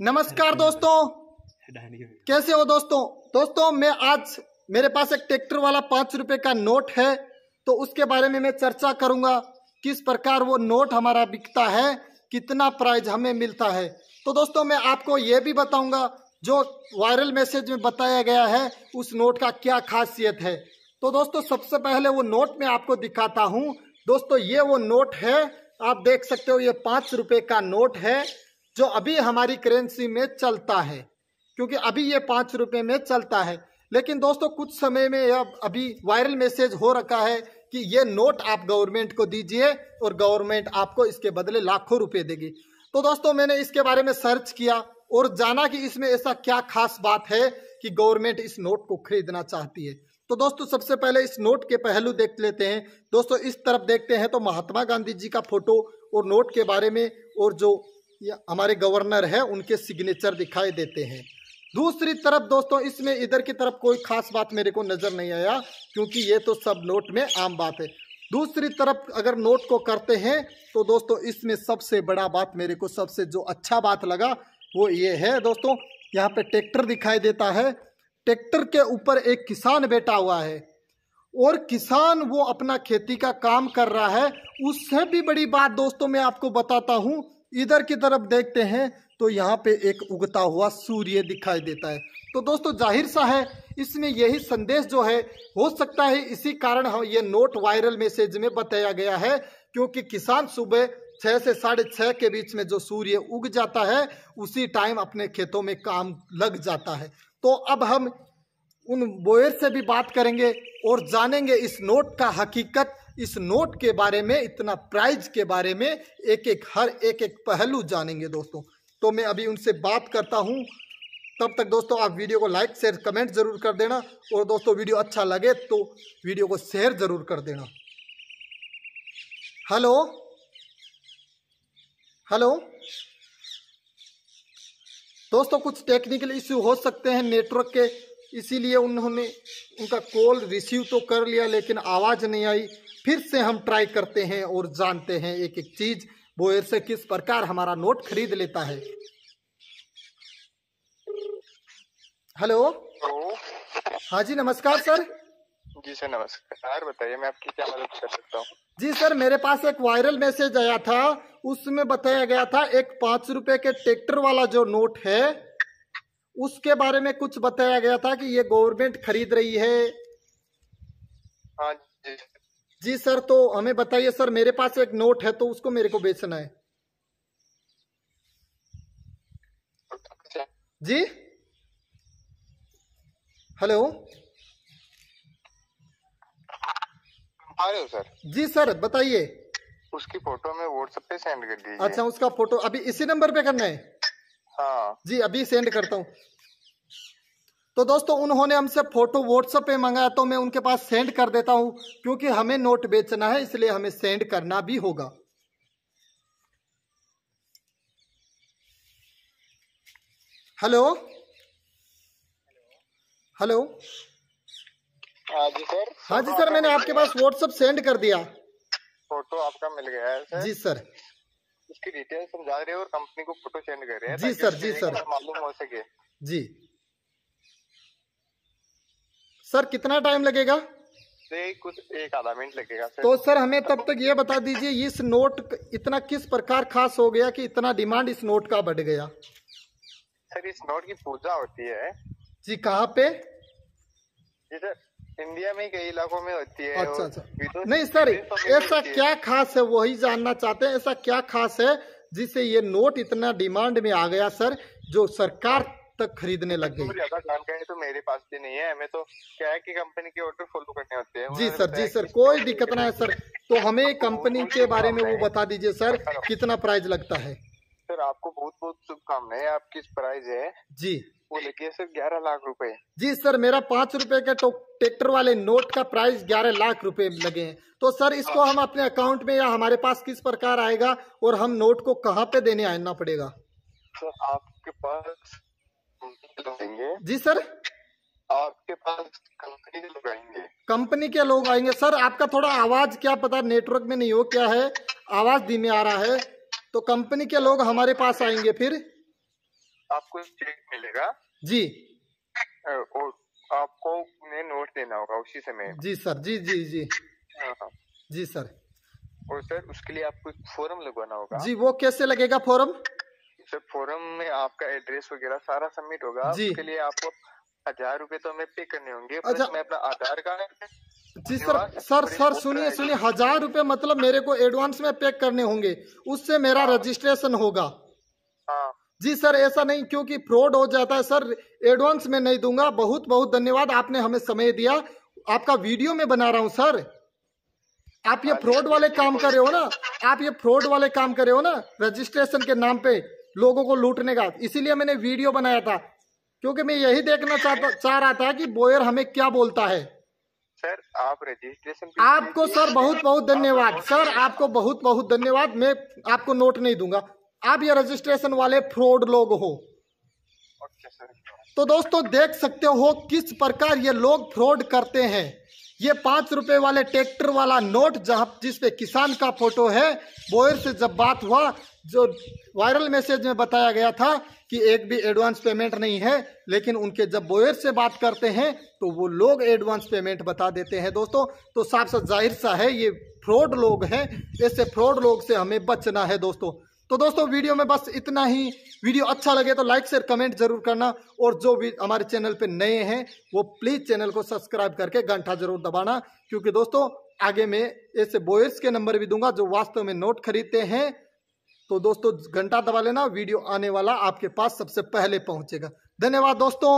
नमस्कार दोस्तों। कैसे हो दोस्तों? दोस्तों, मैं आज मेरे पास एक ट्रैक्टर वाला पाँच रुपए का नोट है तो उसके बारे में मैं चर्चा करूँगा, किस प्रकार वो नोट हमारा बिकता है, कितना प्राइज हमें मिलता है। तो दोस्तों, मैं आपको ये भी बताऊँगा, जो वायरल मैसेज में बताया गया है, उस नोट का क्या खासियत है। तो दोस्तों, सबसे पहले वो नोट मैं आपको दिखाता हूँ। दोस्तों, ये वो नोट है, आप देख सकते हो, ये पाँच रुपए का नोट है। जो अभी हमारी करेंसी में चलता है, क्योंकि अभी ये पाँच रुपए में चलता है। लेकिन दोस्तों, कुछ समय में अब अभी वायरल मैसेज हो रखा है कि ये नोट आप गवर्नमेंट को दीजिए और गवर्नमेंट आपको इसके बदले लाखों रुपए देगी। तो दोस्तों, मैंने इसके बारे में सर्च किया और जाना कि इसमें ऐसा क्या खास बात है कि गवर्नमेंट इस नोट को खरीदना चाहती है। तो दोस्तों, सबसे पहले इस नोट के पहलू देख लेते हैं। दोस्तों, इस तरफ़ देखते हैं तो महात्मा गांधी जी का फ़ोटो और नोट के बारे में और जो हमारे गवर्नर है, उनके सिग्नेचर दिखाई देते हैं। दूसरी तरफ़ दोस्तों, इसमें इधर की तरफ़ कोई खास बात मेरे को नज़र नहीं आया, क्योंकि ये तो सब नोट में आम बात है। दूसरी तरफ़ अगर नोट को करते हैं तो दोस्तों, इसमें सबसे बड़ा बात मेरे को, सबसे जो अच्छा बात लगा, वो ये है दोस्तों, यहाँ पे ट्रैक्टर दिखाई देता है। ट्रैक्टर के ऊपर एक किसान बैठा हुआ है, और किसान वो अपना खेती का काम कर रहा है। उससे भी बड़ी बात दोस्तों, मैं आपको बताता हूँ इधर की तरफ़ देखते हैं तो यहाँ पे एक उगता हुआ सूर्य दिखाई देता है। तो दोस्तों, ज़ाहिर सा है, इसमें यही संदेश जो है, हो सकता है इसी कारण हम ये नोट वायरल मैसेज में बताया गया है, क्योंकि किसान सुबह छह से साढ़े छह के बीच में जो सूर्य उग जाता है, उसी टाइम अपने खेतों में काम लग जाता है। तो अब हम उन बोयर से भी बात करेंगे और जानेंगे इस नोट का हकीकत इस नोट के बारे में, इतना प्राइज के बारे में एक एक हर एक एक पहलू जानेंगे दोस्तों। तो मैं अभी उनसे बात करता हूँ। तब तक दोस्तों, आप वीडियो को लाइक, शेयर, कमेंट ज़रूर कर देना। और दोस्तों, वीडियो अच्छा लगे तो वीडियो को शेयर ज़रूर कर देना। हेलो? हेलो? दोस्तों, कुछ टेक्निकल इश्यू हो सकते हैं नेटवर्क के। इसीलिए उन्होंने उनका कॉल रिसीव तो कर लिया लेकिन आवाज़ नहीं आई। फिर से हम ट्राई करते हैं और जानते हैं एक एक चीज़ बोयर से किस प्रकार हमारा नोट खरीद लेता है। हेलो? हाँ जी नमस्कार सर। जी सर नमस्कार। बताइए मैं आपकी क्या मदद कर सकता हूँ? जी सर मेरे पास एक वायरल मैसेज आया था। उसमें बताया गया था एक पाँच रुपए के ट्रैक्टर वाला जो नोट है उसके बारे में कुछ बताया गया था कि ये गवर्नमेंट खरीद रही है? हाँ जी। जी सर तो हमें बताइए सर मेरे पास एक नोट है तो उसको मेरे को बेचना है। जी? हेलो? Hello sir. जी सर बताइए। उसकी फ़ोटो में व्हाट्सएप पे सेंड कर दीजिए। अच्छा उसका फ़ोटो अभी इसी नंबर पे करना है? हाँ। जी अभी सेंड करता हूँ। तो दोस्तों उन्होंने हमसे फ़ोटो व्हाट्सएप पे मंगाया तो मैं उनके पास सेंड कर देता हूँ क्योंकि हमें नोट बेचना है इसलिए हमें सेंड करना भी होगा। हेलो हेलो हाँ जी सर हाँ जी सर मैंने आपके पास व्हाट्सएप सेंड कर दिया। फ़ोटो आपका मिल गया है सर जी सर उसकी डिटेल समझा रहे हो और कंपनी को फ़ोटो सेंड कर रहे हैं। जी सर जी सर। मालूम हो सके। जी। सर कितना टाइम लगेगा? कुछ एक आधा मिनट लगेगा सर। तो सर हमें तब तक ये बता दीजिए इस नोट इतना किस प्रकार खास हो गया कि इतना डिमांड इस नोट का बढ़ गया? सर इस नोट की पूजा होती है। जी कहाँ पे? जी सर इंडिया में कई इलाकों में होती है अच्छा अच्छा। नहीं सर ऐसा क्या खास है वही जानना चाहते हैं ऐसा क्या खास है जिससे ये नोट इतना डिमांड में आ गया सर जो सरकार तक खरीदने लग गई? ज़्यादा जानकारी तो मेरे पास भी नहीं है। हमें तो क्या है कि कंपनी के ऑर्डर फॉलो करने होते हैं। जी सर जी सर कोई दिक्कत ना है सर तो हमें कंपनी के बारे में वो बता दीजिए सर कितना प्राइस लगता है। सर आपको बहुत बहुत शुभकामनाएँ आपकी प्राइस है? जी। वो लगी सर ग्यारह लाख रुपए। जी सर मेरा पाँच रुपए के ट्रैक्टर वाले नोट का प्राइस ग्यारह लाख रुपए लगे हैं। तो सर इसको हम अपने अकाउंट में या हमारे पास किस प्रकार आएगा और हम नोट को कहाँ पे देने आना पड़ेगा? सर आपके पास जी सर। आपके पास कंपनी के लोग आएँगे। कंपनी के लोग आएँगे। सर आपका थोड़ा आवाज़ क्या पता नेटवर्क में नहीं हो क्या है? आवाज़ धीमे आ रहा है। तो कंपनी के लोग हमारे पास आएँगे फिर। आपको चेक मिलेगा। जी। और आपको उन्हें नोट देना होगा उसी समय। जी सर जी जी जी। हाँ। जी सर। और सर उसके लिए आपको एक फॉर्म लगवाना होगा। जी वो कैसे लगेगा फॉर्म सर फॉर्म में आपका एड्रेस वगैरह सारा सबमिट होगा। जी। उसके लिए आपको हज़ार रूपए तो हमें पे करने होंगे अच्छा। में अपना आधार कार्ड जी सर सर सर सुनिए सुनिए हज़ार रुपए मतलब मेरे को एडवांस में पे करने होंगे उससे मेरा रजिस्ट्रेशन होगा। हाँ जी सर ऐसा नहीं क्योंकि फ्रॉड हो जाता है। सर एडवांस में नहीं दूँगा। बहुत बहुत धन्यवाद आपने हमें समय दिया। आपका वीडियो में बना रहा हूँ सर। आप ये फ्रॉड वाले काम कर रहे हो ना? आप ये फ्रॉड वाले काम कर रहे हो ना? रजिस्ट्रेशन के नाम पे लोगों को लूटने का। इसीलिए मैंने वीडियो बनाया था। क्योंकि मैं यही देखना चाहता चाह रहा था कि बोयर हमें क्या बोलता है। सर आप रजिस्ट्रेशन आपको सर बहुत बहुत धन्यवाद। सर आपको बहुत बहुत धन्यवाद। मैं आपको नोट नहीं दूँगा। आप ये रजिस्ट्रेशन वाले फ्रॉड लोग हो। तो दोस्तों देख सकते हो किस प्रकार ये लोग फ्रॉड करते हैं। ये पाँच रुपए वाले ट्रैक्टर वाला नोट जहाँ जिसपे किसान का फ़ोटो है बोयर से जब बात हुआ जो वायरल मैसेज में बताया गया था कि एक भी एडवांस पेमेंट नहीं है लेकिन उनके जब बोयर से बात करते हैं तो वो लोग एडवांस पेमेंट बता देते हैं दोस्तों। तो साफ़ साफ़ ज़ाहिर सा है ये फ्रॉड लोग हैं। ऐसे फ्रॉड लोग से हमें बचना है दोस्तों। तो दोस्तों, वीडियो में बस इतना ही। वीडियो अच्छा लगे तो लाइक शेयर कमेंट ज़रूर करना। और जो भी हमारे चैनल पे नए हैं, वो प्लीज़ चैनल को सब्सक्राइब करके घंटा ज़रूर दबाना। क्योंकि दोस्तों, आगे मैं ऐसे बॉयर्स के नंबर भी दूँगा जो वास्तव में नोट खरीदते हैं। तो दोस्तों, घंटा दबा लेना, वीडियो आने वाला आपके पास सबसे पहले पहुंचेगा। धन्यवाद दोस्तों।